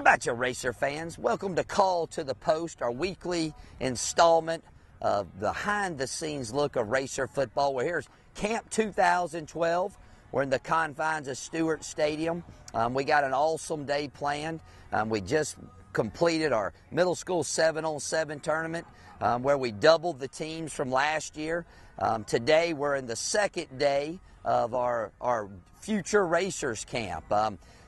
about you, racer fans? Welcome to Call to the Post, our weekly installment of the behind the scenes look of racer football. We're here's Camp 2012. We're in the confines of Stewart Stadium. Um, we got an awesome day planned. Um, we just completed our middle school 7 on 7 tournament um, where we doubled the teams from last year. Um, today we're in the second day of our, our future racers camp.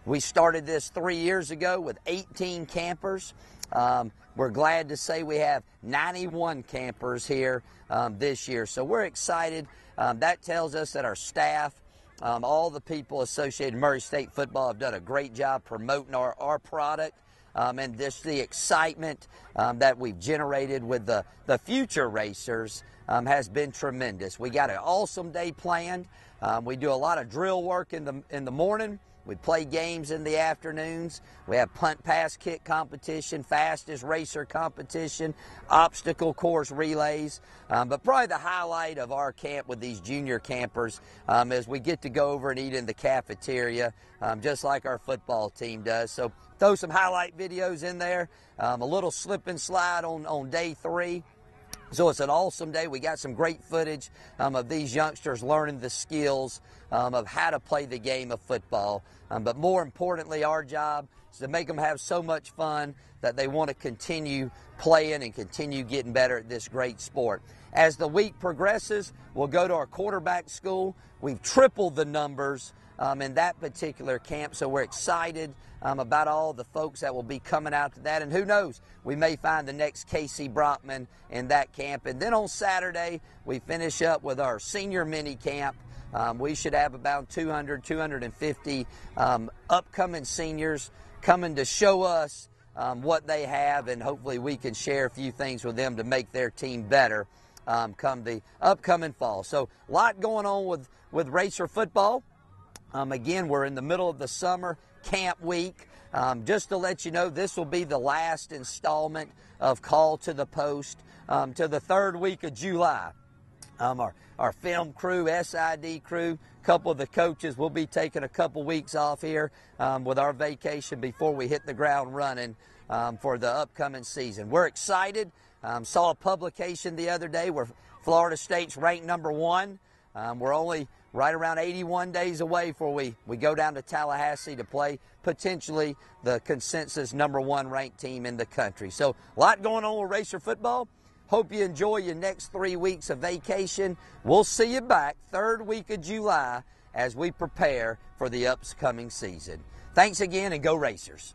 We started this three years ago with 18 campers. Um, we're glad to say we have 91 campers here um, this year. So we're excited. Um, that tells us that our staff, um, all the people associated with Murray State football have done a great job promoting our, our product. Um, and just the excitement um, that we've generated with the, the future racers has been tremendous. We got an awesome day planned. We do a lot of drill work in the in the morning. We play games in the afternoons. We have punt, pass, kick competition, fastest racer competition, obstacle course relays. Um, but probably the highlight of our camp with these junior campers um, is we get to go over and eat in the cafeteria, um, just like our football team does. So throw some highlight videos in there. Um, a little slip and slide on, on day three. So it's an awesome day. We got some great footage um, of these youngsters learning the skills um, of how to play the game of football. Um, but more importantly, our job is to make them have so much fun that they want to continue playing and continue getting better at this great sport. As the week progresses, we'll go to our quarterback school. We've tripled the numbers um, in that particular camp. So we're excited um, about all the folks that will be coming out to that. And who knows, we may find the next Casey Brockman in that camp. And then on Saturday, we finish up with our senior mini camp. Um, we should have about 200, 250 um, upcoming seniors coming to show us um, what they have, and hopefully we can share a few things with them to make their team better um, come the upcoming fall. So, a lot going on with, with Racer football. Um, again, we're in the middle of the summer camp week. Um, just to let you know, this will be the last installment of Call to the Post um, to the third week of July. Um, our, our film crew, SID crew, a couple of the coaches will be taking a couple weeks off here um, with our vacation before we hit the ground running um, for the upcoming season. We're excited. Um, saw a publication the other day where Florida State's ranked number one. Um, we're only right around 81 days away before we, we go down to Tallahassee to play potentially the consensus number one ranked team in the country. So a lot going on with Racer football. Hope you enjoy your next three weeks of vacation. We'll see you back third week of July as we prepare for the upcoming season. Thanks again and go Racers.